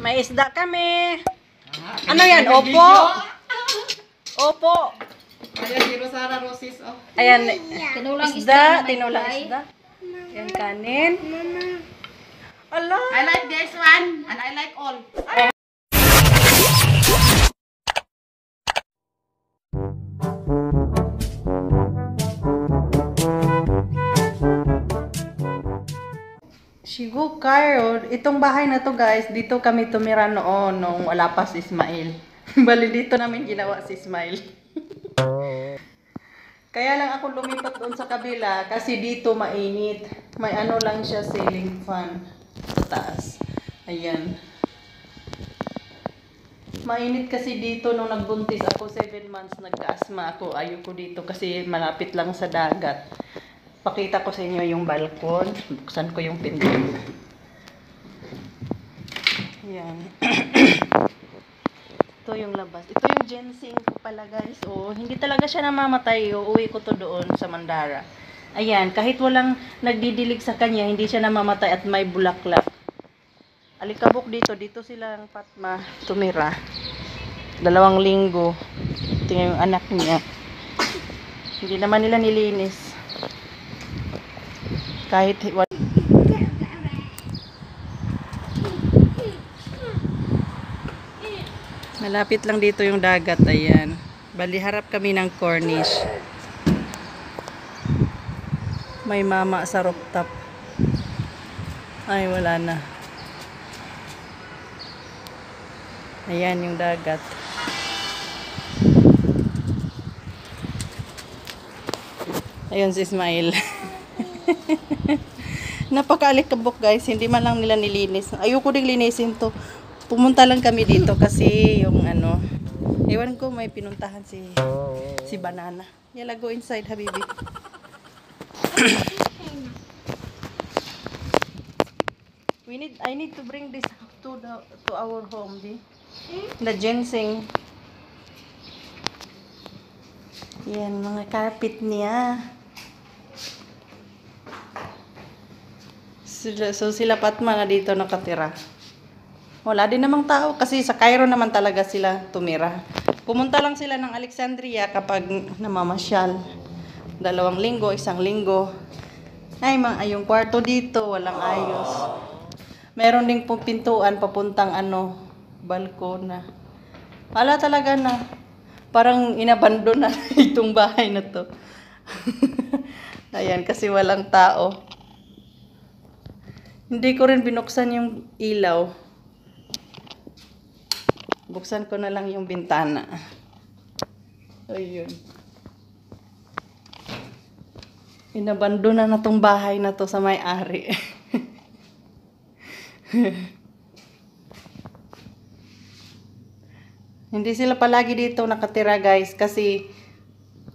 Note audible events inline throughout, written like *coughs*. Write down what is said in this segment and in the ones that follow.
May isda kami. Ah, Ano yan? Opo? Opo. Ayan, si Rosara Rosis. Oh. Ayan. Tinulang Isda, tinulang isda. Yan kanin. Ala. I like this one. And I like all. Cairo, itong bahay na to guys, dito kami tumira noon nung wala pa si Ismail. *laughs* Bali dito namin ginawa si Ismail. *laughs* Kaya lang ako lumipat doon sa kabila kasi dito mainit. May ano lang siya ceiling fan sa taas. Ayan. Mainit kasi dito nung nagbuntis ako 7 months nagka-asthma ako. Ayoko dito kasi malapit lang sa dagat. Pakita ko sa inyo yung balkon. Buksan ko yung pinto. Ayan. *coughs* Ito yung labas. Ito yung ginseng ko pala guys. Oh, hindi talaga siya namamatay. Uuwi ko to doon sa Mandara. Ayan, kahit walang nagdidilig sa kanya, hindi siya namamatay at may bulaklak. Alikabok dito. Dito silang Patma tumira. Dalawang linggo. Ito yung anak niya. Hindi naman nila nilinis. Kahit wala. Malapit lang dito yung dagat, ayan. Bali harap kami ng Cornish. May mama sa rooftop. Ay, wala na. Ayan yung dagat. Ayun si Ismail. *laughs* Napakaalikabok guys, hindi man lang nila nilinis. Ayoko ding linisin to. Pumunta lang kami dito kasi yung ano, ewan ko may pinuntahan si si Banana. Yala go inside habibi. We need I need to bring this to the to our home, di. The ginseng. Yan, mga carpet niya. Sila, so sila Patma na dito nakatira. Wala din namang tao kasi sa Cairo naman talaga sila tumira. Pumunta lang sila ng Alexandria kapag namamasyal. Dalawang linggo, isang linggo. Ay, mga yung kwarto dito, walang ayos. Meron ding pintuan papuntang ano, balkona. Wala talaga na. Parang inabandon na *laughs* itong bahay na to. *laughs* Ayan, kasi walang tao. Hindi ko rin binuksan yung ilaw. Buksan ko na lang yung bintana. Ayun. Inabando na na tong bahay na to sa may-ari. *laughs* Hindi sila palagi dito nakatira guys kasi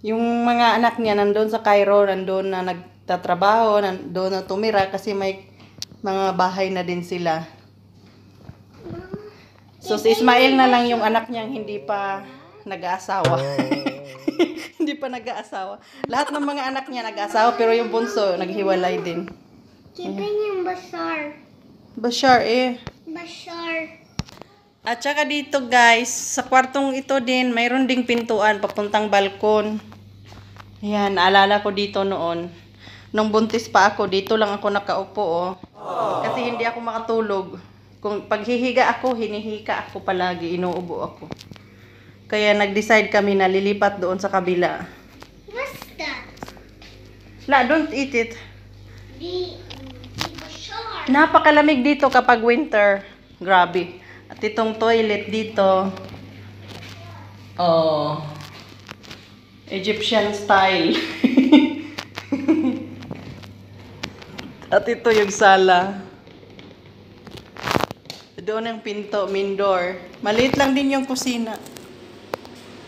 yung mga anak niya nandun sa Cairo, nandun na nagtatrabaho, nandun na tumira kasi may mga bahay na din sila. So si Ismail na lang yung anak niyang hindi pa nag-aasawa. *laughs* hindi pa nag-aasawa. Lahat ng mga anak niya nag-aasawa pero yung bunso naghiwalay din. Keeping yung Bashar. Bashar eh. Bashar. At saka dito guys, sa kwartong ito din, mayroon ding pintuan papuntang balkon. Ayan, naalala ko dito noon. Nung buntis pa ako, dito lang ako nakaupo oh. Kasi hindi ako makatulog. Kung paghihiga ako, hinihika ako palagi, inuubo ako. Kaya nag-decide kami na lilipat doon sa kabila. What's that? La, don't eat it. The, the. Napakalamig dito kapag winter. Grabe. At itong toilet dito. Oh. Egyptian style. *laughs* At ito yung sala. Doon ang pinto, main door. Maliit lang din yung kusina.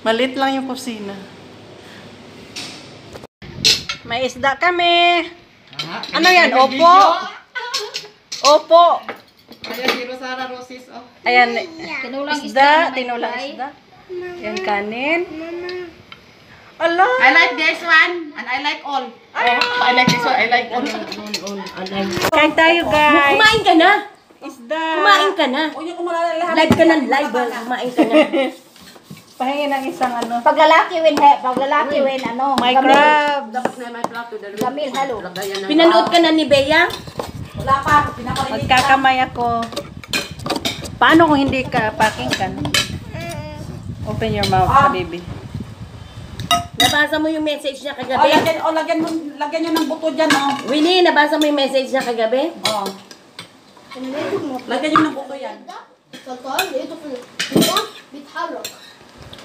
Maliit lang yung kusina. May isda kami. Ah, Ano yan? video. Opo? Opo. Ayan, si Rosara Rosis. Oh. Ayan, Tinulang isda, isda. tinulang isda. Yan kanin. Mama. Ala! I like this one. And I like all. Oh, I like this one. I like all. Kain tayo guys. Kumain ka na! Isda. Kumain ka na. O yung umalala lahat. Live ka ng live. ah. Kumain ka na. *laughs* Pahingi ng isang ano. Pag lalaki win, he, pag lalaki win, ano, My gamil. crabs. Dapat na may plato. Gamil, halo. Pinanood ka na ni Bea? Wala pa. Pinakalinis ka. Magkakamay ako. Paano kung hindi ka packing ka? Open your mouth, Ah. baby. Nabasa mo yung message niya O, kagabi? lagyan, o, lagyan, mo, lagyan nyo ng buto dyan, oh. Winnie, nabasa mo yung message niya kagabi? Oh. Lagyan nyo ng buto yan.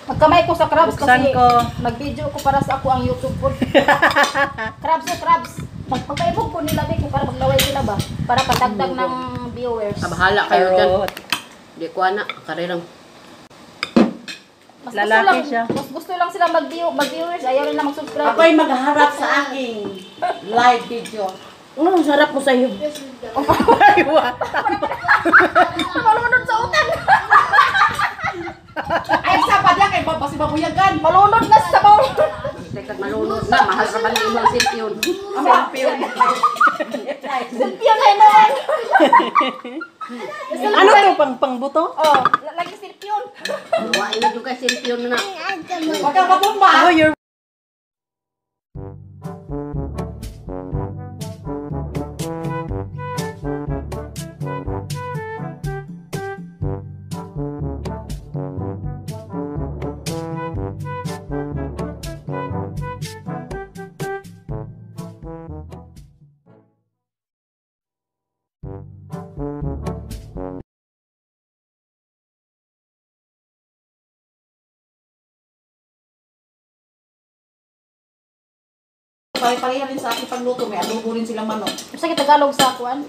Magkamay ko sa crabs Buksan kasi ko. mag-video ko para sa ako ang YouTube po. *laughs* crabs o crabs. Magpagkaibog ko nila Becky para maglaway sila ba? Para patagdag ng viewers. Ah, Kabahala kayo dyan. Carrot. Hindi ko anak. Karirang. Mas Lalaki lang, siya. Mas gusto lang sila mag-view, mag-viewers. Ayaw nila mag-subscribe. Ako'y magharap sa aking *laughs* live video. Ano ang sarap mo sa'yo? Ang papaywa. Tama. Malunod sa utan. Ay, sa padyak, ay baba si babuyagan. Malunod na sa baon. Teka, malunod na. Mahal ka ba ng imong silpiyon? Ang silpiyon. Silpiyon ay naman. Ano to? Pang, pangbuto? Oo. Oh, lagi silpiyon. Wala na yung kay silpiyon na. Huwag ka matumba. Oh, you're Pare-pareha rin sa aking pagluto. May adobo rin silang manok. Sa Tagalog sa kuan,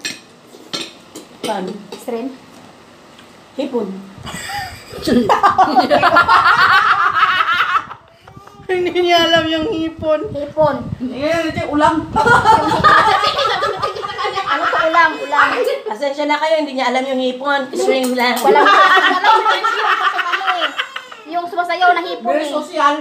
Paano? stream. Hipon. Hindi niya alam yung hipon. Hipon. Eh, ito ulam. Ano to ulang, ulang. Asensya na kayo, hindi niya alam yung hipon. Shrimp lang. Walang walang yung ano eh. Yung sumasayaw na hipon Very eh. social.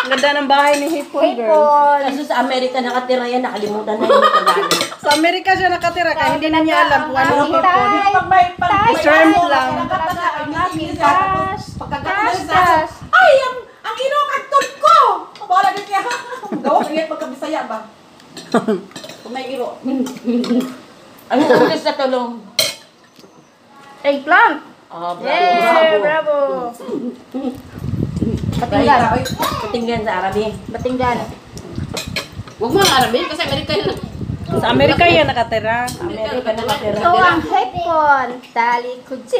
Ang ganda ng bahay ni hipon, girl. Hipon. Kaso sa Amerika nakatira yan, nakalimutan na yung Tagalog. Sa Amerika siya nakatira kaya hindi na niya alam kung ano yung hipon. Tay, Pag may pag tay, may shrimp aso, lang. nakakata ka, ay. Tas, tas, ang, ang inokagtod ko! Wala na siya. Gawa ka ngayon pagkabisaya ba? Kung may iro. Ano ang ulis sa tulong? Eggplant. Oh, bravo, Yeah, bravo. bravo. Batinggan. Ay, Patinggan sa Arabi. Batinggan. Huwag mo ang Arabi kasi Amerika yun. Sa Amerika yan nakatira. Amerika nakatira. Ito ang hipon. Tali kutsi.